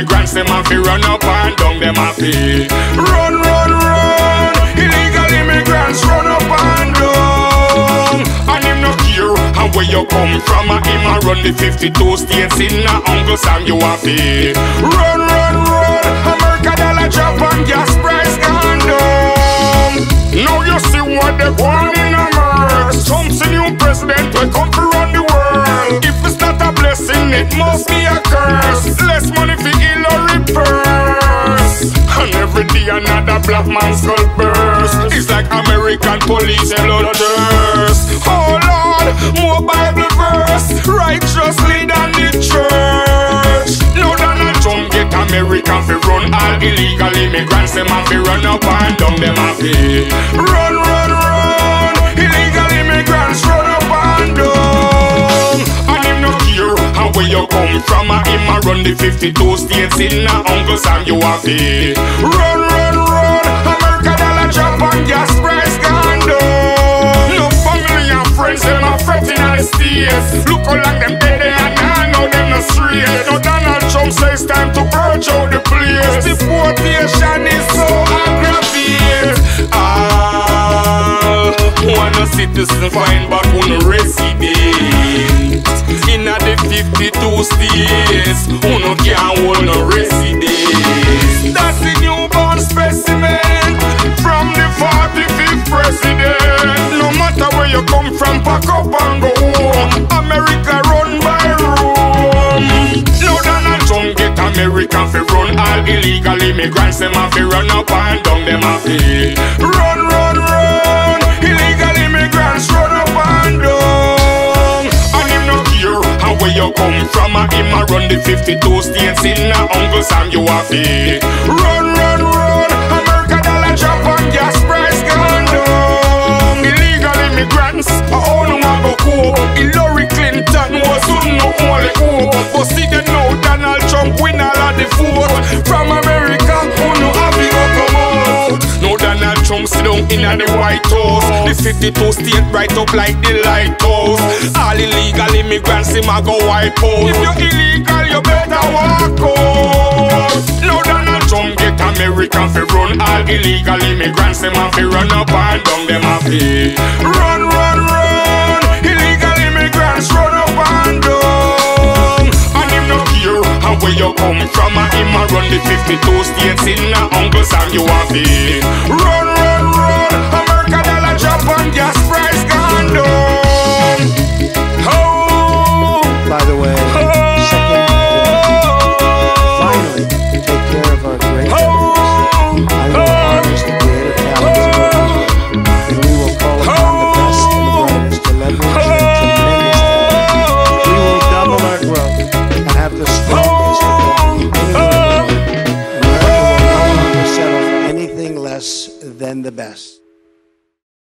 immigrants, them have to run up and down, them have to run, run, run. Illegal immigrants run up and down. And him no care and where you come from, and him a run the 52 states in a Uncle Sam, you have to run, run, run. America dollar drop and gas man skull burst. It's like American police blooders. Oh Lord, more Bible verse. Righteous lead on the church. No Donald Trump get American fi run all illegal immigrants. Them have to run up and down. Them have to run, run, run. Illegal immigrants run up and down. And him no care and where you come from. And him a run the 52 states in a Uncle Sam. You have run, run, run. On. Look how long them dead there and now know them no straight. No Donald Trump says time to purge out the place. Deportation is so aggravated. All wanna citizen find back on resident. In the 52 states, who no can hold no residence. Illegal immigrants. Them have to run up and down. Them have to run, run, run. Illegal immigrants run up and down. And him no care and where you come from. And him a run the 52 states in a Uncle Sam. You have to run, run. In the White House. The 52 state right up like the lighthouse. All illegal immigrants, a go wipe out. If you're illegal, you better walk out. No Donald Trump get American fi run all illegal immigrants. Them have to run up and down. Them have to run, run, run. Illegal immigrants run up and down. And him no care and where you come from. And him a run the 52 states in a Uncle Sam. You have to run, run, run. America than the best.